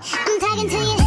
I'm talking to you.